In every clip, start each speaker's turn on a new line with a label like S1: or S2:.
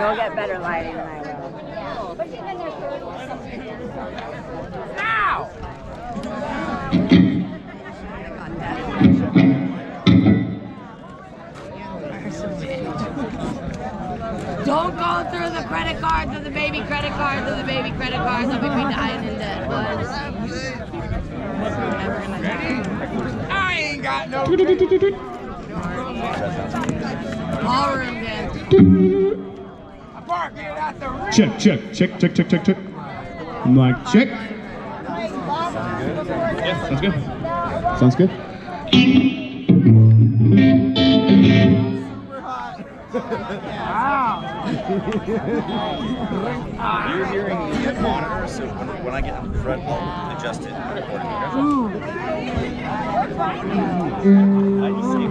S1: You'll get better lighting than I will.
S2: Don't go through the credit cards of the baby credit cards of the baby credit cards. I'll be dying in debt.
S3: I ain't got no.
S2: Ballroom dance.
S3: I
S4: Check, check, check, check, check, check, check. I'm like, check. Sounds good. Sounds good. Super hot. wow.
S5: You're hearing the monitor, so when, when I get in front, I'll adjust it accordingly. I just say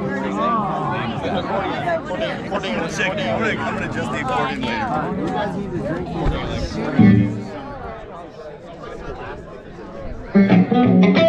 S5: Accordion, accordion, one second. I'm gonna, I'm gonna adjust the accordion later.
S4: Check, check,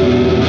S4: Thank you.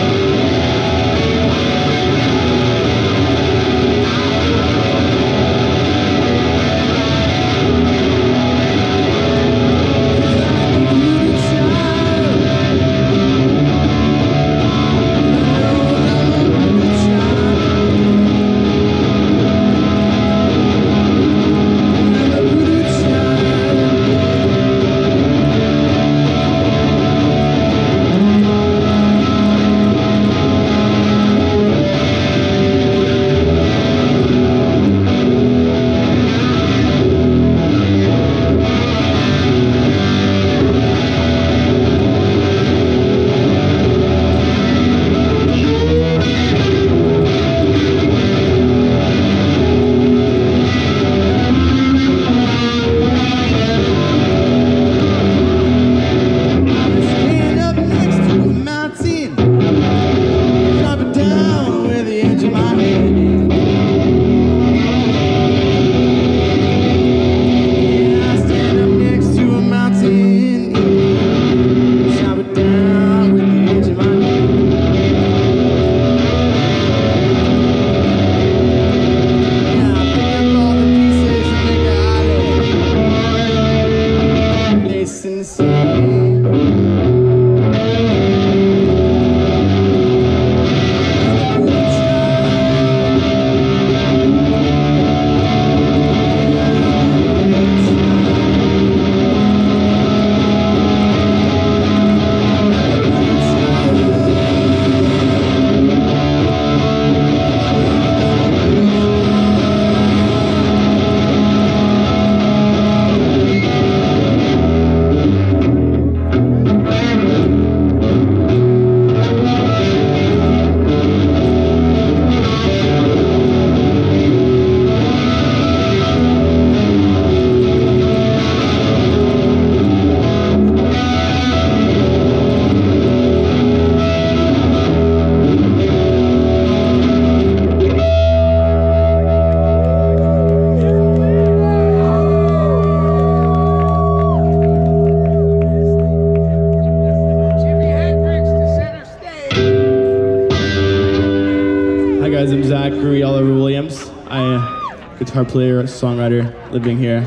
S4: guys.
S6: I'm Zachary Oliver Williams. I
S4: uh, guitar player, songwriter, living here,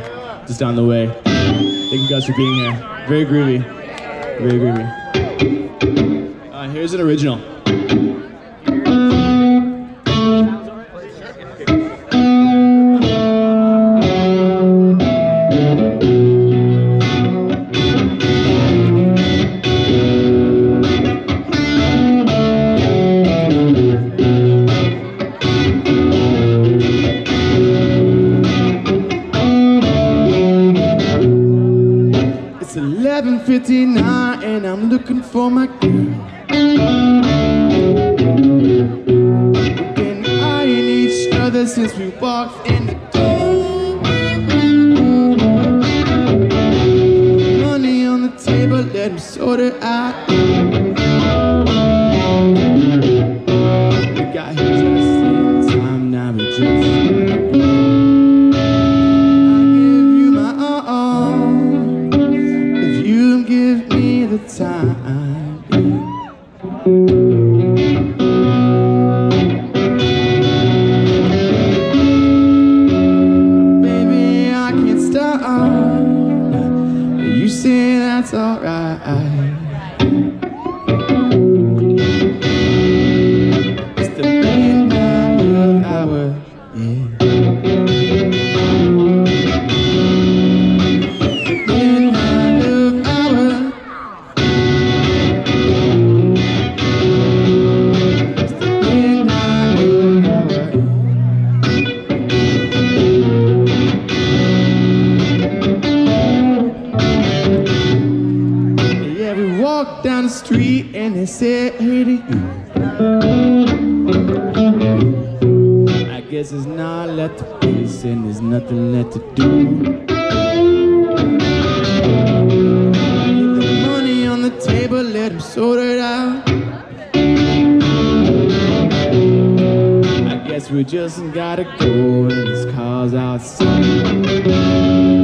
S4: just down the way. Thank you guys for being here. Very groovy. Very groovy. Uh, here's an original. 11:59 and I'm looking for my girl. Been eyeing each other since we walked in the door. Money on the table, let me sort it out. That's alright. Walked down the street and they said, hey to you. I guess it's not left to face and there's nothing left to do. Leave the money on the table, let him sort it out. I guess we just gotta go and his car's outside.